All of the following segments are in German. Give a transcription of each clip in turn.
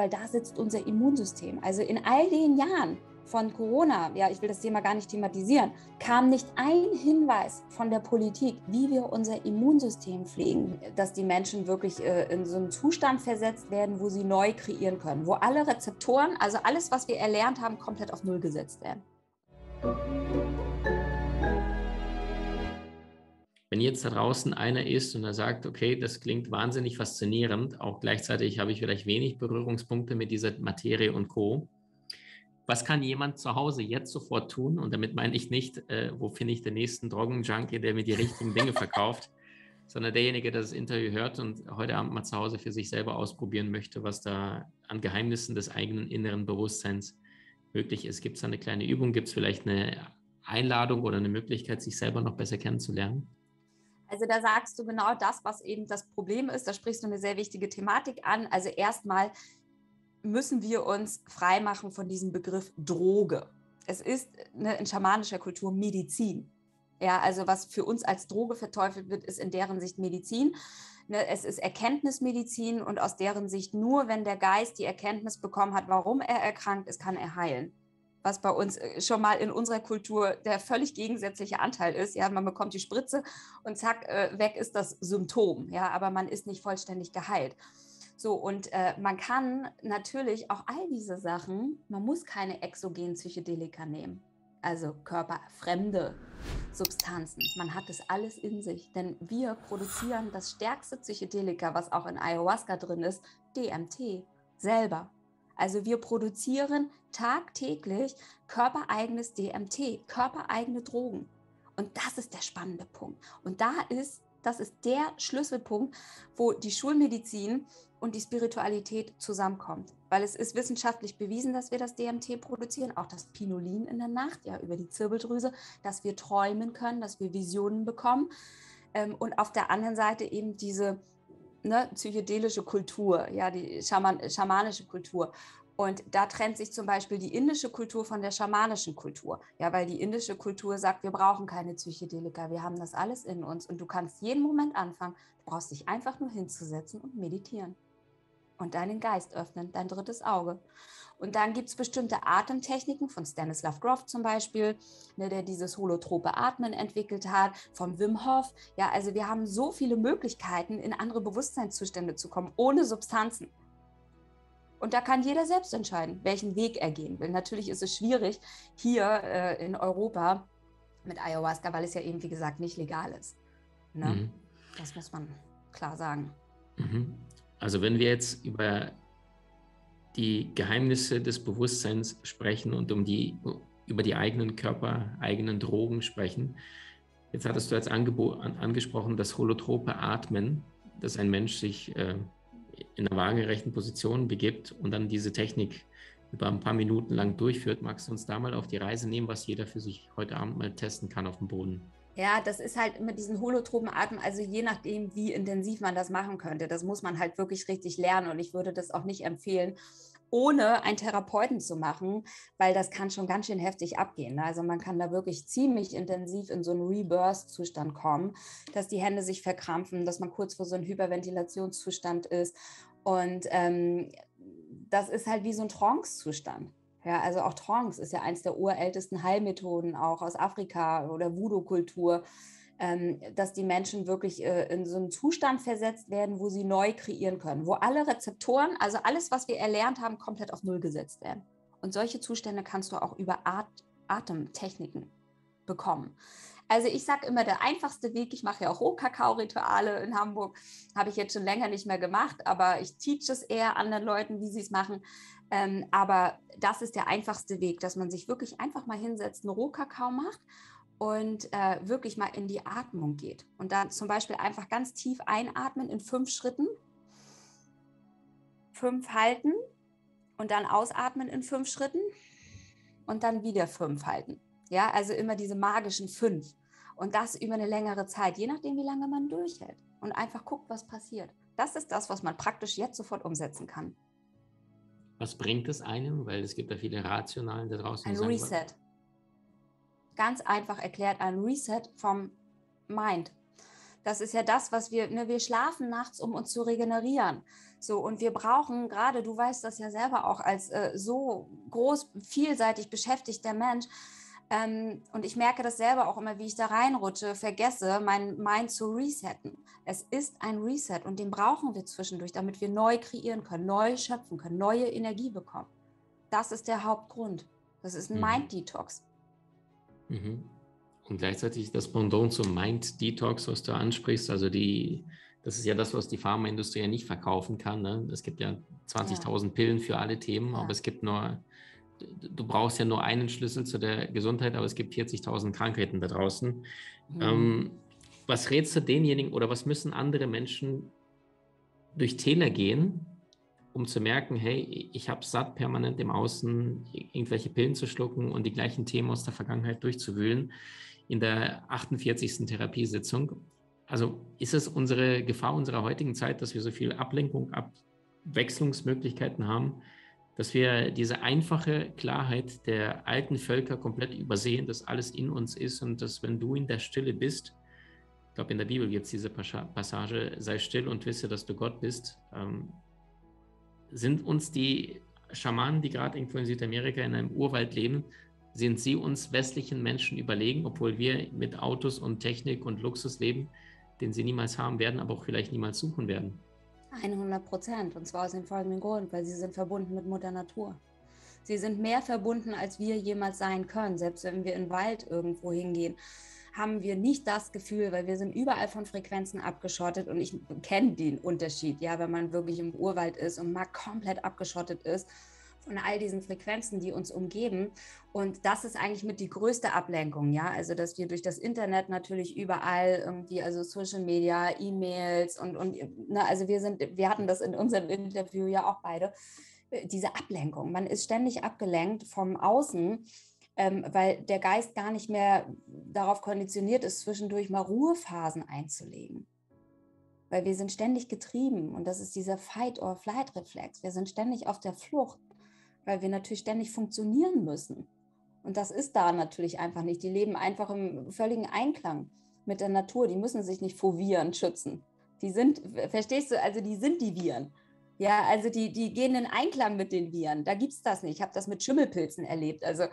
weil da sitzt unser Immunsystem. Also in all den Jahren von Corona, ja, ich will das Thema gar nicht thematisieren, kam nicht ein Hinweis von der Politik, wie wir unser Immunsystem pflegen, dass die Menschen wirklich äh, in so einen Zustand versetzt werden, wo sie neu kreieren können, wo alle Rezeptoren, also alles, was wir erlernt haben, komplett auf Null gesetzt werden. Wenn jetzt da draußen einer ist und er sagt, okay, das klingt wahnsinnig faszinierend, auch gleichzeitig habe ich vielleicht wenig Berührungspunkte mit dieser Materie und Co. Was kann jemand zu Hause jetzt sofort tun? Und damit meine ich nicht, äh, wo finde ich den nächsten Drogenjunkie, der mir die richtigen Dinge verkauft, sondern derjenige, der das Interview hört und heute Abend mal zu Hause für sich selber ausprobieren möchte, was da an Geheimnissen des eigenen inneren Bewusstseins möglich ist. Gibt es da eine kleine Übung? Gibt es vielleicht eine Einladung oder eine Möglichkeit, sich selber noch besser kennenzulernen? Also da sagst du genau das, was eben das Problem ist. Da sprichst du eine sehr wichtige Thematik an. Also erstmal müssen wir uns freimachen von diesem Begriff Droge. Es ist eine, in schamanischer Kultur Medizin. Ja, also was für uns als Droge verteufelt wird, ist in deren Sicht Medizin. Ne, es ist Erkenntnismedizin und aus deren Sicht nur, wenn der Geist die Erkenntnis bekommen hat, warum er erkrankt ist, kann er heilen was bei uns äh, schon mal in unserer Kultur der völlig gegensätzliche Anteil ist. Ja, man bekommt die Spritze und zack, äh, weg ist das Symptom. Ja, aber man ist nicht vollständig geheilt. So, und äh, man kann natürlich auch all diese Sachen, man muss keine exogenen Psychedelika nehmen, also körperfremde Substanzen. Man hat es alles in sich, denn wir produzieren das stärkste Psychedelika, was auch in Ayahuasca drin ist, DMT, selber. Also wir produzieren tagtäglich körpereigenes DMT, körpereigene Drogen. Und das ist der spannende Punkt. Und da ist, das ist der Schlüsselpunkt, wo die Schulmedizin und die Spiritualität zusammenkommt. Weil es ist wissenschaftlich bewiesen, dass wir das DMT produzieren, auch das Pinolin in der Nacht, ja, über die Zirbeldrüse, dass wir träumen können, dass wir Visionen bekommen. Ähm, und auf der anderen Seite eben diese ne, psychedelische Kultur, ja, die Schaman schamanische Kultur. Und da trennt sich zum Beispiel die indische Kultur von der schamanischen Kultur. Ja, weil die indische Kultur sagt, wir brauchen keine Psychedelika, wir haben das alles in uns und du kannst jeden Moment anfangen. Du brauchst dich einfach nur hinzusetzen und meditieren und deinen Geist öffnen, dein drittes Auge. Und dann gibt es bestimmte Atemtechniken von Stanislav Grof zum Beispiel, ne, der dieses holotrope Atmen entwickelt hat, von Wim Hof. Ja, also wir haben so viele Möglichkeiten, in andere Bewusstseinszustände zu kommen, ohne Substanzen. Und da kann jeder selbst entscheiden, welchen Weg er gehen will. Natürlich ist es schwierig hier äh, in Europa mit Ayahuasca, weil es ja eben, wie gesagt, nicht legal ist. Ne? Mhm. Das muss man klar sagen. Mhm. Also wenn wir jetzt über die Geheimnisse des Bewusstseins sprechen und um die, über die eigenen Körper, eigenen Drogen sprechen. Jetzt hattest du als Angebot, an, angesprochen, das holotrope Atmen, dass ein Mensch sich äh, in einer waagerechten Position begibt und dann diese Technik über ein paar Minuten lang durchführt. Magst du uns da mal auf die Reise nehmen, was jeder für sich heute Abend mal testen kann auf dem Boden? Ja, das ist halt mit diesen holotropen Atmen, also je nachdem, wie intensiv man das machen könnte. Das muss man halt wirklich richtig lernen und ich würde das auch nicht empfehlen, ohne einen Therapeuten zu machen, weil das kann schon ganz schön heftig abgehen. Ne? Also man kann da wirklich ziemlich intensiv in so einen Rebirth-Zustand kommen, dass die Hände sich verkrampfen, dass man kurz vor so einem Hyperventilationszustand ist. Und ähm, das ist halt wie so ein Trance-Zustand. Ja, also auch Trance ist ja eins der urältesten Heilmethoden auch aus Afrika oder Voodoo-Kultur, dass die Menschen wirklich äh, in so einen Zustand versetzt werden, wo sie neu kreieren können, wo alle Rezeptoren, also alles, was wir erlernt haben, komplett auf Null gesetzt werden. Und solche Zustände kannst du auch über At Atemtechniken bekommen. Also ich sage immer, der einfachste Weg, ich mache ja auch Rohkakao-Rituale in Hamburg, habe ich jetzt schon länger nicht mehr gemacht, aber ich teach es eher anderen Leuten, wie sie es machen. Ähm, aber das ist der einfachste Weg, dass man sich wirklich einfach mal hinsetzt, einen Rohkakao macht und äh, wirklich mal in die Atmung geht. Und dann zum Beispiel einfach ganz tief einatmen in fünf Schritten, fünf halten und dann ausatmen in fünf Schritten und dann wieder fünf halten. Ja, also immer diese magischen fünf. Und das über eine längere Zeit, je nachdem, wie lange man durchhält. Und einfach guckt, was passiert. Das ist das, was man praktisch jetzt sofort umsetzen kann. Was bringt es einem? Weil es gibt ja viele Rationalen da draußen. Ein Reset. Ganz einfach erklärt, ein Reset vom Mind. Das ist ja das, was wir, ne, wir schlafen nachts, um uns zu regenerieren. So, und wir brauchen gerade, du weißt das ja selber auch als äh, so groß, vielseitig beschäftigter Mensch, ähm, und ich merke das selber auch immer, wie ich da reinrutsche, vergesse, mein Mind zu resetten. Es ist ein Reset und den brauchen wir zwischendurch, damit wir neu kreieren können, neu schöpfen können, neue Energie bekommen. Das ist der Hauptgrund. Das ist ein mhm. Mind-Detox. Mhm. Und gleichzeitig das Pendant zum Mind-Detox, was du ansprichst, also die, das ist ja das, was die Pharmaindustrie ja nicht verkaufen kann. Ne? Es gibt ja 20.000 ja. Pillen für alle Themen, ja. aber es gibt nur du brauchst ja nur einen Schlüssel zu der Gesundheit, aber es gibt 40.000 Krankheiten da draußen. Mhm. Ähm, was rätst du denjenigen oder was müssen andere Menschen durch Täler gehen, um zu merken, hey, ich habe satt, permanent im Außen irgendwelche Pillen zu schlucken und die gleichen Themen aus der Vergangenheit durchzuwühlen in der 48. Therapiesitzung. Also ist es unsere Gefahr unserer heutigen Zeit, dass wir so viel Ablenkung, Abwechslungsmöglichkeiten haben, dass wir diese einfache Klarheit der alten Völker komplett übersehen, dass alles in uns ist und dass wenn du in der Stille bist, ich glaube in der Bibel gibt es diese Passage, sei still und wisse, dass du Gott bist, ähm, sind uns die Schamanen, die gerade irgendwo in Südamerika in einem Urwald leben, sind sie uns westlichen Menschen überlegen, obwohl wir mit Autos und Technik und Luxus leben, den sie niemals haben werden, aber auch vielleicht niemals suchen werden. 100 Prozent. Und zwar aus dem folgenden Grund, weil sie sind verbunden mit Mutter Natur. Sie sind mehr verbunden, als wir jemals sein können. Selbst wenn wir in den Wald irgendwo hingehen, haben wir nicht das Gefühl, weil wir sind überall von Frequenzen abgeschottet und ich kenne den Unterschied, ja, wenn man wirklich im Urwald ist und mal komplett abgeschottet ist von all diesen Frequenzen, die uns umgeben. Und das ist eigentlich mit die größte Ablenkung, ja. Also, dass wir durch das Internet natürlich überall irgendwie, also Social Media, E-Mails und, und ne, also wir sind, wir hatten das in unserem Interview ja auch beide, diese Ablenkung. Man ist ständig abgelenkt vom Außen. Ähm, weil der Geist gar nicht mehr darauf konditioniert ist, zwischendurch mal Ruhephasen einzulegen weil wir sind ständig getrieben und das ist dieser Fight-or-Flight-Reflex. Wir sind ständig auf der Flucht weil wir natürlich ständig funktionieren müssen. Und das ist da natürlich einfach nicht. Die leben einfach im völligen Einklang mit der Natur. Die müssen sich nicht vor Viren schützen. Die sind, verstehst du, also die sind die Viren. Ja, also die, die gehen in Einklang mit den Viren. Da gibt es das nicht. Ich habe das mit Schimmelpilzen erlebt. Also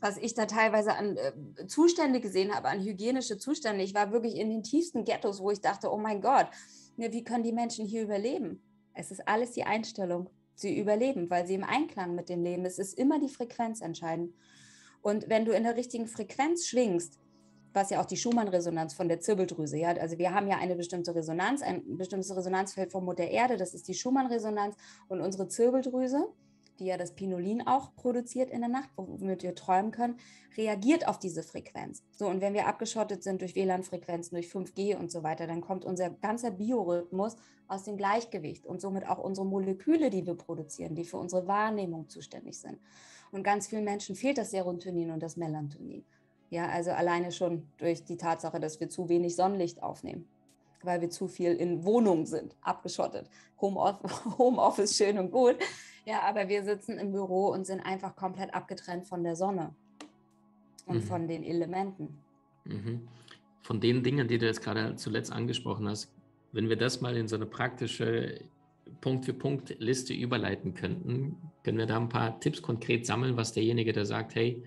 was ich da teilweise an äh, Zustände gesehen habe, an hygienische Zustände. Ich war wirklich in den tiefsten Ghettos, wo ich dachte, oh mein Gott, wie können die Menschen hier überleben? Es ist alles die Einstellung sie überleben, weil sie im Einklang mit dem Leben. Es ist immer die Frequenz entscheidend. Und wenn du in der richtigen Frequenz schwingst, was ja auch die Schumann-Resonanz von der Zirbeldrüse, ja, also wir haben ja eine bestimmte Resonanz, ein bestimmtes Resonanzfeld von Mutter Erde, das ist die Schumann-Resonanz und unsere Zirbeldrüse, die ja das Pinolin auch produziert in der Nacht, womit wir träumen können, reagiert auf diese Frequenz. So, und wenn wir abgeschottet sind durch WLAN-Frequenzen, durch 5G und so weiter, dann kommt unser ganzer Biorhythmus aus dem Gleichgewicht und somit auch unsere Moleküle, die wir produzieren, die für unsere Wahrnehmung zuständig sind. Und ganz vielen Menschen fehlt das Serotonin und das Melatonin. Ja, also alleine schon durch die Tatsache, dass wir zu wenig Sonnenlicht aufnehmen, weil wir zu viel in Wohnungen sind, abgeschottet. Homeoffice schön und gut. Ja, aber wir sitzen im Büro und sind einfach komplett abgetrennt von der Sonne und mhm. von den Elementen. Mhm. Von den Dingen, die du jetzt gerade zuletzt angesprochen hast, wenn wir das mal in so eine praktische Punkt-für-Punkt-Liste überleiten könnten, können wir da ein paar Tipps konkret sammeln, was derjenige, der sagt, hey,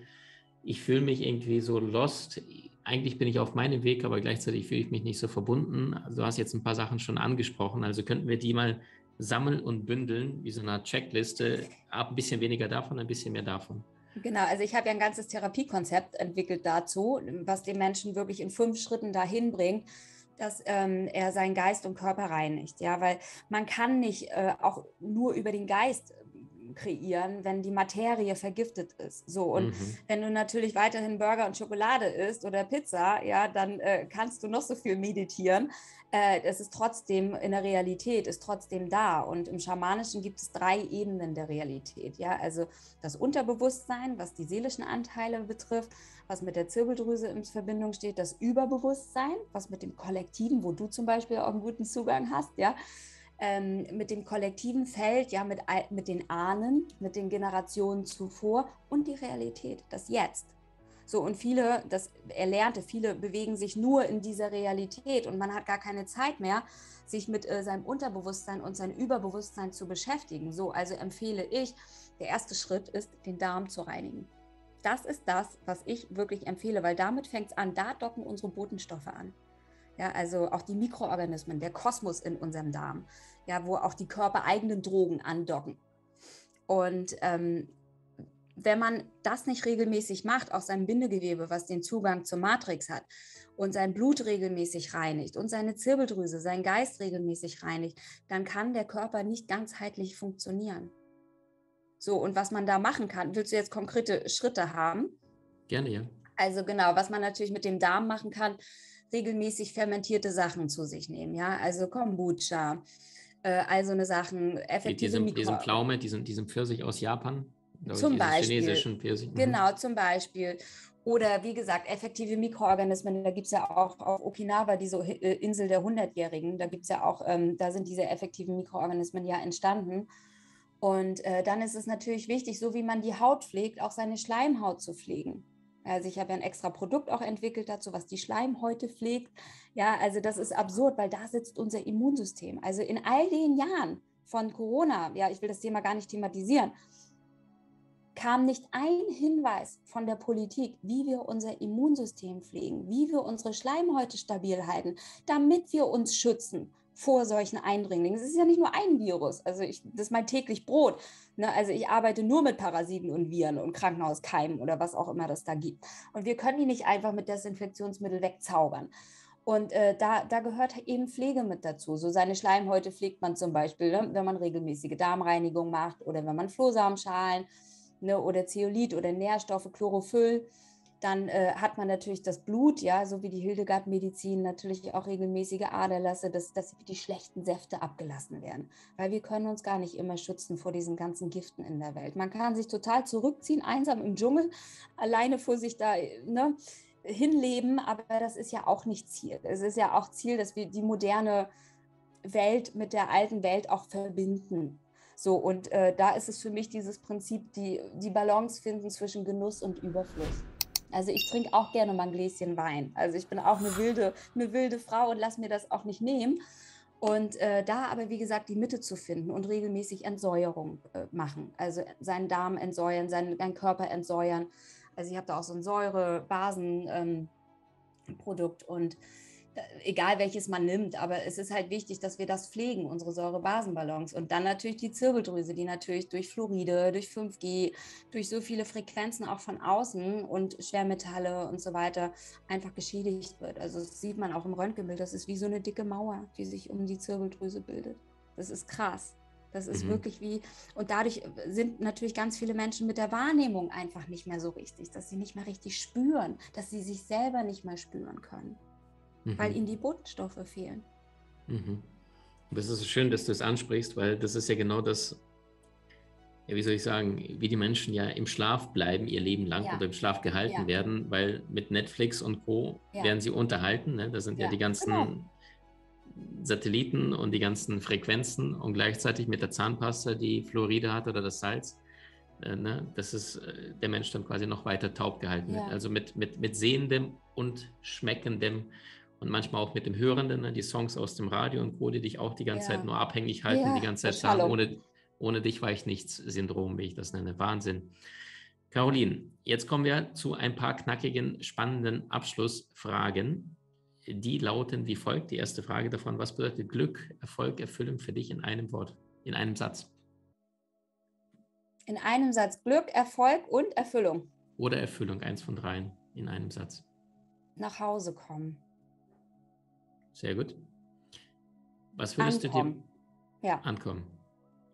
ich fühle mich irgendwie so lost, eigentlich bin ich auf meinem Weg, aber gleichzeitig fühle ich mich nicht so verbunden. Du hast jetzt ein paar Sachen schon angesprochen, also könnten wir die mal sammeln und bündeln, wie so eine Checkliste, ein bisschen weniger davon, ein bisschen mehr davon. Genau, also ich habe ja ein ganzes Therapiekonzept entwickelt dazu, was den Menschen wirklich in fünf Schritten dahin bringt, dass ähm, er seinen Geist und Körper reinigt. Ja, weil man kann nicht äh, auch nur über den Geist kreieren, wenn die Materie vergiftet ist. So und mhm. wenn du natürlich weiterhin Burger und Schokolade isst oder Pizza, ja, dann äh, kannst du noch so viel meditieren. Äh, es ist trotzdem in der Realität, ist trotzdem da. Und im Schamanischen gibt es drei Ebenen der Realität. Ja, also das Unterbewusstsein, was die seelischen Anteile betrifft, was mit der Zirbeldrüse in Verbindung steht, das Überbewusstsein, was mit dem Kollektiven, wo du zum Beispiel auch einen guten Zugang hast, ja, ähm, mit dem kollektiven Feld, ja, mit, mit den Ahnen, mit den Generationen zuvor und die Realität, das Jetzt. So, und viele, das Erlernte, viele bewegen sich nur in dieser Realität und man hat gar keine Zeit mehr, sich mit äh, seinem Unterbewusstsein und seinem Überbewusstsein zu beschäftigen. So, also empfehle ich, der erste Schritt ist, den Darm zu reinigen. Das ist das, was ich wirklich empfehle, weil damit fängt es an, da docken unsere Botenstoffe an. Ja, also auch die Mikroorganismen, der Kosmos in unserem Darm, ja, wo auch die körpereigenen Drogen andocken. Und ähm, wenn man das nicht regelmäßig macht, auch sein Bindegewebe, was den Zugang zur Matrix hat, und sein Blut regelmäßig reinigt und seine Zirbeldrüse, sein Geist regelmäßig reinigt, dann kann der Körper nicht ganzheitlich funktionieren. So, und was man da machen kann, willst du jetzt konkrete Schritte haben? Gerne, ja. Also genau, was man natürlich mit dem Darm machen kann, regelmäßig fermentierte Sachen zu sich nehmen, ja, also Kombucha, äh, also eine Sachen, effektive diesem, diesem Pflaume, diesem, diesem Pfirsich aus Japan, zum Beispiel. Mhm. Genau, zum Beispiel. Oder wie gesagt, effektive Mikroorganismen, da gibt es ja auch auf Okinawa, diese äh, Insel der Hundertjährigen, da gibt es ja auch, ähm, da sind diese effektiven Mikroorganismen ja entstanden. Und äh, dann ist es natürlich wichtig, so wie man die Haut pflegt, auch seine Schleimhaut zu pflegen. Also ich habe ein extra Produkt auch entwickelt dazu, was die Schleimhäute pflegt. Ja, also das ist absurd, weil da sitzt unser Immunsystem. Also in all den Jahren von Corona, ja, ich will das Thema gar nicht thematisieren, kam nicht ein Hinweis von der Politik, wie wir unser Immunsystem pflegen, wie wir unsere Schleimhäute stabil halten, damit wir uns schützen vor solchen Eindringlingen. Es ist ja nicht nur ein Virus, also ich, das ist mein täglich Brot. Ne? Also ich arbeite nur mit Parasiten und Viren und Krankenhauskeimen oder was auch immer das da gibt. Und wir können die nicht einfach mit Desinfektionsmittel wegzaubern. Und äh, da, da gehört eben Pflege mit dazu. So seine Schleimhäute pflegt man zum Beispiel, ne? wenn man regelmäßige Darmreinigung macht oder wenn man Flohsamenschalen ne, oder Zeolit oder Nährstoffe, Chlorophyll, dann äh, hat man natürlich das Blut, ja, so wie die Hildegard-Medizin, natürlich auch regelmäßige Aderlasse, dass, dass die schlechten Säfte abgelassen werden. Weil wir können uns gar nicht immer schützen vor diesen ganzen Giften in der Welt. Man kann sich total zurückziehen, einsam im Dschungel, alleine vor sich da ne, hinleben, aber das ist ja auch nicht Ziel. Es ist ja auch Ziel, dass wir die moderne Welt mit der alten Welt auch verbinden. So, und äh, da ist es für mich dieses Prinzip, die, die Balance finden zwischen Genuss und Überfluss. Also ich trinke auch gerne mal ein Gläschen Wein. Also ich bin auch eine wilde, eine wilde Frau und lasse mir das auch nicht nehmen. Und äh, da aber, wie gesagt, die Mitte zu finden und regelmäßig Entsäuerung äh, machen. Also seinen Darm entsäuern, seinen, seinen Körper entsäuern. Also ich habe da auch so ein Säure-Basen-Produkt ähm, und egal welches man nimmt, aber es ist halt wichtig, dass wir das pflegen, unsere Säurebasenbalance. Und dann natürlich die Zirbeldrüse, die natürlich durch Fluoride, durch 5G, durch so viele Frequenzen auch von außen und Schwermetalle und so weiter einfach geschädigt wird. Also das sieht man auch im Röntgenbild, das ist wie so eine dicke Mauer, die sich um die Zirbeldrüse bildet. Das ist krass. Das ist mhm. wirklich wie, und dadurch sind natürlich ganz viele Menschen mit der Wahrnehmung einfach nicht mehr so richtig, dass sie nicht mehr richtig spüren, dass sie sich selber nicht mehr spüren können mhm. weil ihnen die Botenstoffe fehlen. Mhm. Das ist schön, dass du es ansprichst, weil das ist ja genau das, ja, wie soll ich sagen, wie die Menschen ja im Schlaf bleiben ihr Leben lang ja. oder im Schlaf gehalten ja. werden, weil mit Netflix und Co. Werden sie unterhalten. Ne? Da sind ja, die ganzen genau. Satelliten und die ganzen Frequenzen und gleichzeitig mit der Zahnpasta, die Fluoride hat oder das Salz. Äh, ne? dass es äh, der Mensch dann quasi noch weiter taub gehalten wird. Also mit, mit, mit sehendem und schmeckendem und manchmal auch mit dem Hörenden, ne, die Songs aus dem Radio und Co., die dich auch die ganze ja. Zeit nur abhängig halten, ja, die ganze Zeit sagen, ohne, ohne dich war ich nichts Syndrom, wie ich das nenne. Wahnsinn. Caroline, jetzt kommen wir zu ein paar knackigen, spannenden Abschlussfragen. Die lauten wie folgt. Die erste Frage davon, was bedeutet Glück, Erfolg, Erfüllung für dich in einem Wort, in einem Satz? In einem Satz Glück, Erfolg und Erfüllung. Oder Erfüllung, eins von dreien in einem Satz. Nach Hause kommen. Sehr gut. Was würdest ankommen. du dir ja. ankommen?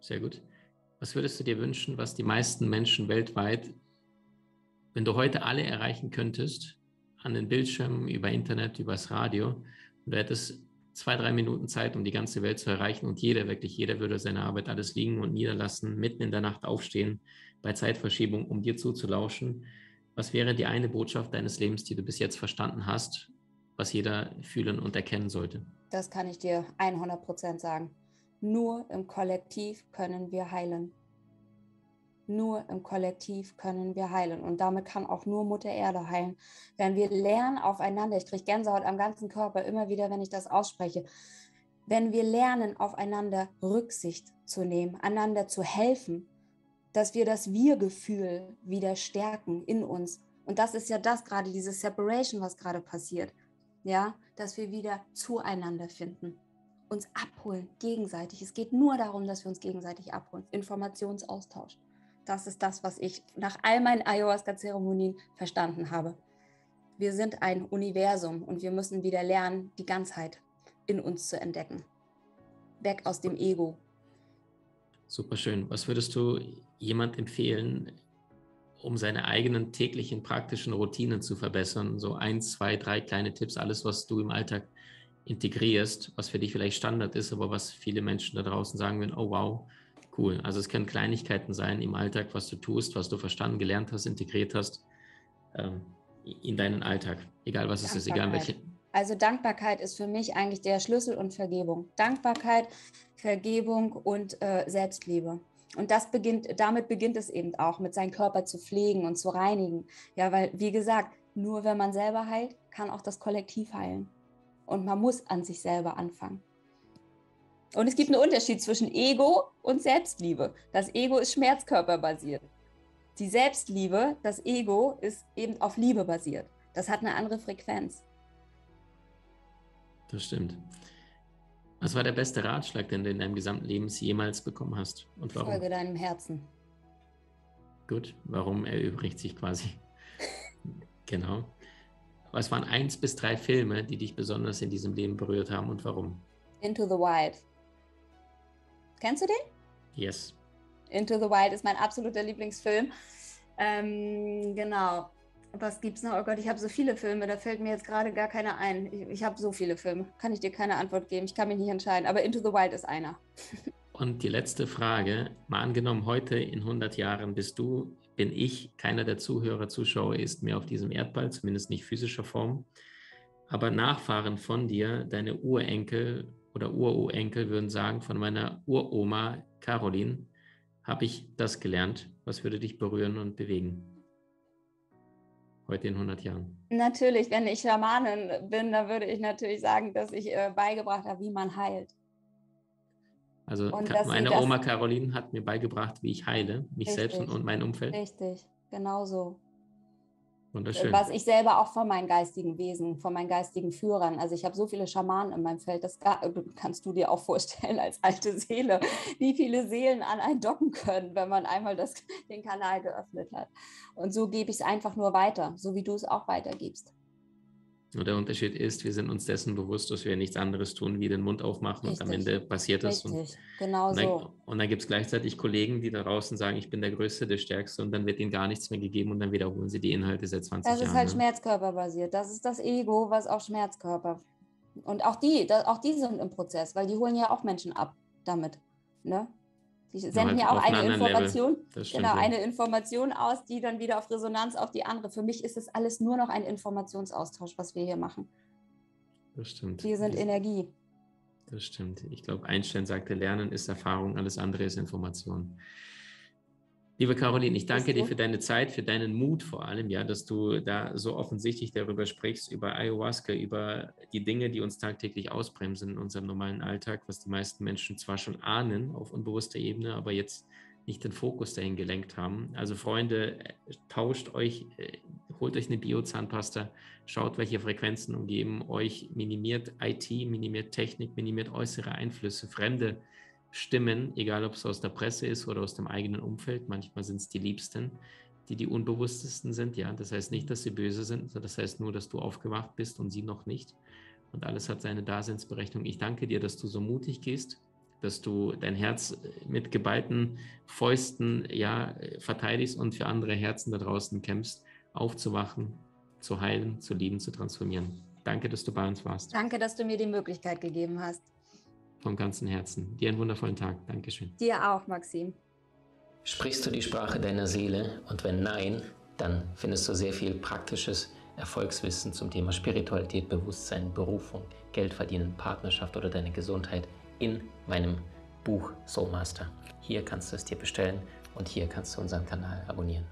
Sehr gut. Was würdest du dir wünschen, was die meisten Menschen weltweit, wenn du heute alle erreichen könntest, an den Bildschirmen, über Internet, übers Radio, und du hättest zwei, drei Minuten Zeit, um die ganze Welt zu erreichen und jeder, wirklich jeder würde seine Arbeit alles liegen und niederlassen, mitten in der Nacht aufstehen, bei Zeitverschiebung, um dir zuzulauschen. Was wäre die eine Botschaft deines Lebens, die du bis jetzt verstanden hast was jeder fühlen und erkennen sollte. Das kann ich dir 100 Prozent sagen. Nur im Kollektiv können wir heilen. Nur im Kollektiv können wir heilen. Und damit kann auch nur Mutter Erde heilen. Wenn wir lernen aufeinander, ich kriege Gänsehaut am ganzen Körper immer wieder, wenn ich das ausspreche, wenn wir lernen, aufeinander Rücksicht zu nehmen, einander zu helfen, dass wir das Wir-Gefühl wieder stärken in uns. Und das ist ja das gerade, diese Separation, was gerade passiert. Ja, dass wir wieder zueinander finden, uns abholen, gegenseitig. Es geht nur darum, dass wir uns gegenseitig abholen. Informationsaustausch. Das ist das, was ich nach all meinen Ayahuasca-Zeremonien verstanden habe. Wir sind ein Universum und wir müssen wieder lernen, die Ganzheit in uns zu entdecken. Weg aus dem Ego. Super schön. Was würdest du jemand empfehlen, um seine eigenen täglichen praktischen Routinen zu verbessern? So ein, zwei, drei kleine Tipps, alles, was du im Alltag integrierst, was für dich vielleicht Standard ist, aber was viele Menschen da draußen sagen würden, oh wow, cool. Also es können Kleinigkeiten sein im Alltag, was du tust, was du verstanden, gelernt hast, integriert hast ähm, in deinen Alltag, egal was es ist, egal welche. Also Dankbarkeit ist für mich eigentlich der Schlüssel und Vergebung. Dankbarkeit, Vergebung und äh, Selbstliebe. Und das beginnt, damit beginnt es eben auch, mit seinem Körper zu pflegen und zu reinigen. Ja, weil, wie gesagt, nur wenn man selber heilt, kann auch das Kollektiv heilen. Und man muss an sich selber anfangen. Und es gibt einen Unterschied zwischen Ego und Selbstliebe. Das Ego ist schmerzkörperbasiert. Die Selbstliebe, das Ego, ist eben auf Liebe basiert. Das hat eine andere Frequenz. Das stimmt. Was war der beste Ratschlag, den du in deinem gesamten Leben jemals bekommen hast? Und warum? Folge deinem Herzen. Gut, warum erübrigt sich quasi? genau. Was waren eins bis drei Filme, die dich besonders in diesem Leben berührt haben und warum? Into the Wild. Kennst du den? Yes. Into the Wild ist mein absoluter Lieblingsfilm. Ähm, genau. Was gibt's noch? Oh Gott, ich habe so viele Filme, da fällt mir jetzt gerade gar keiner ein. Ich, ich habe so viele Filme. Kann ich dir keine Antwort geben. Ich kann mich nicht entscheiden. Aber Into the Wild ist einer. Und die letzte Frage, mal angenommen, heute in 100 Jahren bist du, bin ich, keiner der Zuhörer, Zuschauer ist mehr auf diesem Erdball, zumindest nicht physischer Form. Aber Nachfahren von dir, deine Urenkel oder Ururenkel würden sagen, von meiner Uroma Caroline, habe ich das gelernt. Was würde dich berühren und bewegen? Heute in 100 Jahren. Natürlich, wenn ich Schamanin bin, dann würde ich natürlich sagen, dass ich äh, beigebracht habe, wie man heilt. Also meine Oma Caroline hat mir beigebracht, wie ich heile, mich richtig, selbst und, und mein Umfeld. Richtig, genau so. Was ich selber auch von meinen geistigen Wesen, von meinen geistigen Führern, also ich habe so viele Schamanen in meinem Feld, das kannst du dir auch vorstellen als alte Seele, wie viele Seelen an einen docken können, wenn man einmal das, den Kanal geöffnet hat. Und so gebe ich es einfach nur weiter, so wie du es auch weitergibst. Nur der Unterschied ist, wir sind uns dessen bewusst, dass wir nichts anderes tun, wie den Mund aufmachen Richtig. und am Ende passiert das. Richtig, und, genau und dann, so. Und dann gibt es gleichzeitig Kollegen, die da draußen sagen, ich bin der Größte, der Stärkste und dann wird ihnen gar nichts mehr gegeben und dann wiederholen sie die Inhalte seit 20 Jahren. Das ist halt ne? schmerzkörperbasiert. Das ist das Ego, was auf Schmerzkörper. Und auch die, auch die sind im Prozess, weil die holen ja auch Menschen ab damit. Ne? Die senden ja auch eine Information, genau, eine Information aus, die dann wieder auf Resonanz auf die andere. Für mich ist es alles nur noch ein Informationsaustausch, was wir hier machen. Das stimmt. Wir sind das, Energie. Das stimmt. Ich glaube, Einstein sagte, Lernen ist Erfahrung, alles andere ist Information. Liebe Caroline, ich danke dir für deine Zeit, für deinen Mut vor allem, ja, dass du da so offensichtlich darüber sprichst, über Ayahuasca, über die Dinge, die uns tagtäglich ausbremsen in unserem normalen Alltag, was die meisten Menschen zwar schon ahnen auf unbewusster Ebene, aber jetzt nicht den Fokus dahin gelenkt haben. Also Freunde, tauscht euch, äh, holt euch eine Biozahnpasta, schaut, welche Frequenzen umgeben euch, minimiert IT, minimiert Technik, minimiert äußere Einflüsse, fremde Stimmen, egal ob es aus der Presse ist oder aus dem eigenen Umfeld. Manchmal sind es die Liebsten, die die unbewusstesten sind. Ja, das heißt nicht, dass sie böse sind, das heißt nur, dass du aufgewacht bist und sie noch nicht. Und alles hat seine Daseinsberechtigung. Ich danke dir, dass du so mutig gehst, dass du dein Herz mit geballten Fäusten ja verteidigst und für andere Herzen da draußen kämpfst, aufzuwachen, zu heilen, zu lieben, zu transformieren. Danke, dass du bei uns warst. Danke, dass du mir die Möglichkeit gegeben hast vom ganzen Herzen. Dir einen wundervollen Tag. Dankeschön. Dir auch, Maxim. Sprichst du die Sprache deiner Seele? Und wenn nein, dann findest du sehr viel praktisches Erfolgswissen zum Thema Spiritualität, Bewusstsein, Berufung, Geld verdienen, Partnerschaft oder deine Gesundheit in meinem Buch Soulmaster. Hier kannst du es dir bestellen und hier kannst du unseren Kanal abonnieren.